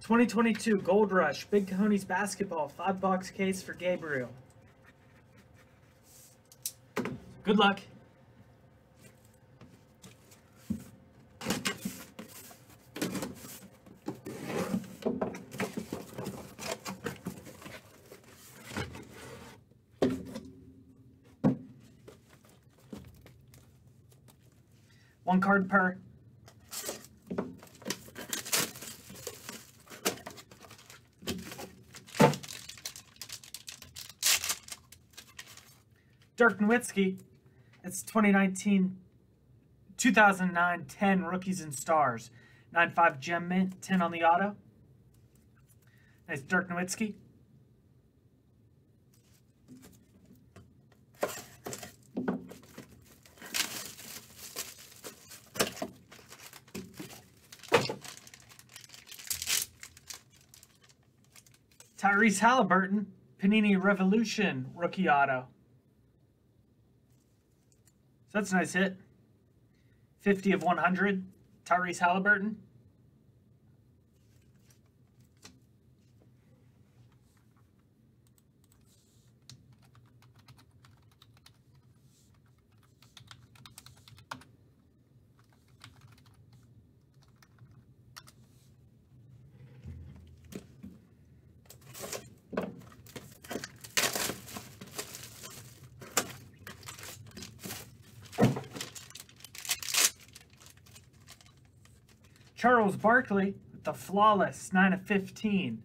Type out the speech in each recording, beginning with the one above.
2022 Gold Rush Big Cojones Basketball 5 box case for Gabriel. Good luck. One card per. Dirk Nowitzki. It's 2019, 2009 10 Rookies and Stars. 9.5 Gem Mint, 10 on the auto. Nice Dirk Nowitzki. Tyrese Halliburton, Panini Revolution, rookie auto. So that's a nice hit. 50 of 100, Tyrese Halliburton. Charles Barkley with the flawless 9 of 15.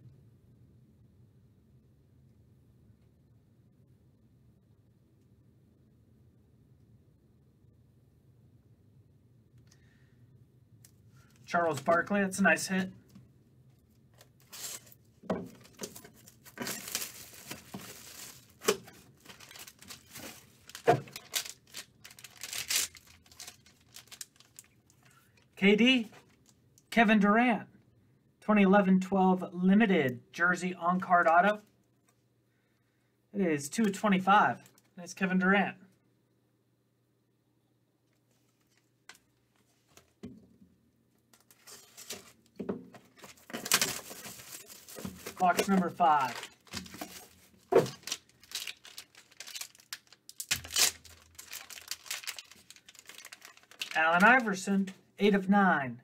Charles Barkley, that's a nice hit. KD, Kevin Durant, 2011-12 limited jersey on card auto. It is 2 of 25. Nice Kevin Durant. Box number five. Allen Iverson, 8 of 9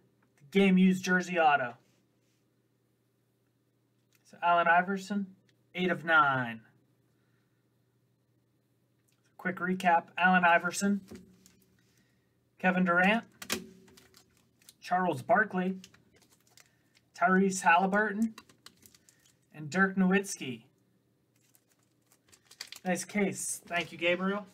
game used jersey auto. So Allen Iverson, 8 of 9. Quick recap Allen Iverson, Kevin Durant, Charles Barkley, Tyrese Halliburton, and Dirk Nowitzki. Nice case. Thank you, Gabriel.